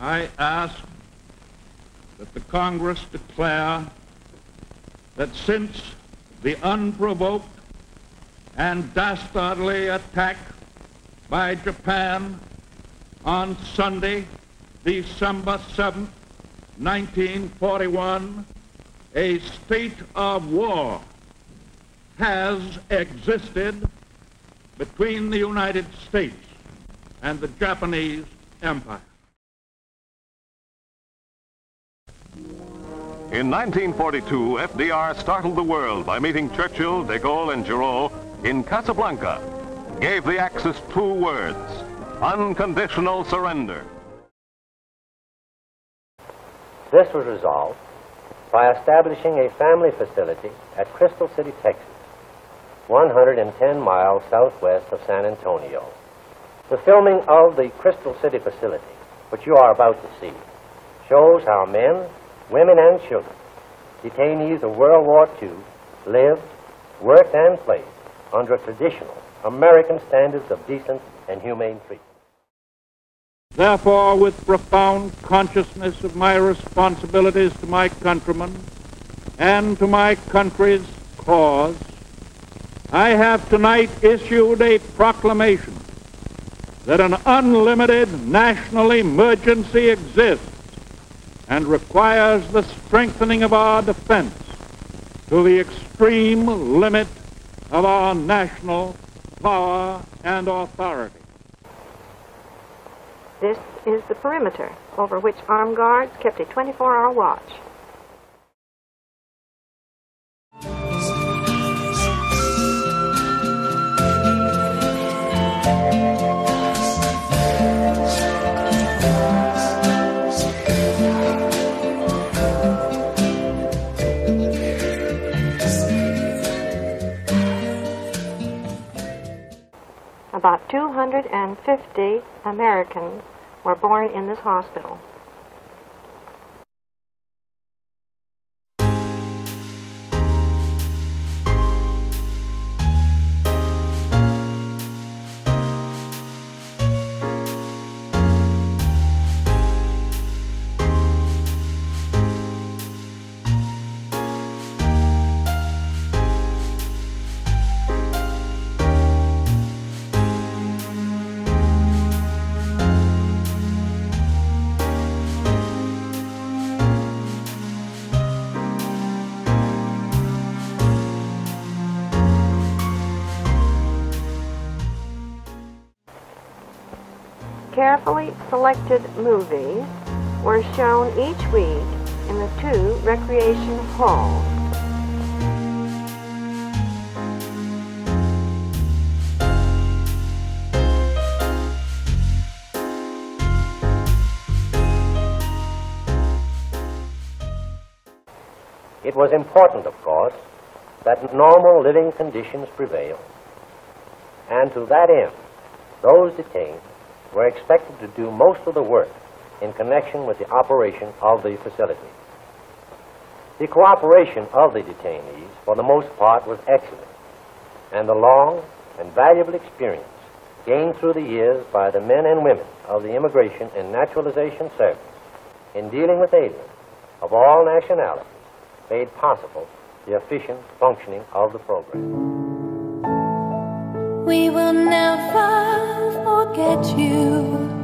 I ask that the Congress declare that since the unprovoked and dastardly attack by Japan on Sunday, December 7, 1941, a state of war has existed between the United States and the Japanese Empire. In 1942, FDR startled the world by meeting Churchill, de Gaulle, and Giraud in Casablanca. Gave the Axis two words, unconditional surrender. This was resolved by establishing a family facility at Crystal City, Texas, 110 miles southwest of San Antonio. The filming of the Crystal City facility, which you are about to see, shows how men, women, and children, detainees of World War II, lived, worked, and played under traditional American standards of decent and humane treatment. Therefore, with profound consciousness of my responsibilities to my countrymen and to my country's cause, I have tonight issued a proclamation that an unlimited national emergency exists and requires the strengthening of our defense to the extreme limit of our national power and authority. This is the perimeter over which armed guards kept a 24-hour watch. About 250 Americans were born in this hospital. Carefully selected movies were shown each week in the two recreation halls. It was important, of course, that normal living conditions prevail. And to that end, those detained were expected to do most of the work in connection with the operation of the facility. The cooperation of the detainees, for the most part, was excellent, and the long and valuable experience gained through the years by the men and women of the Immigration and Naturalization Service in dealing with aliens of all nationalities made possible the efficient functioning of the program. We will never forget you.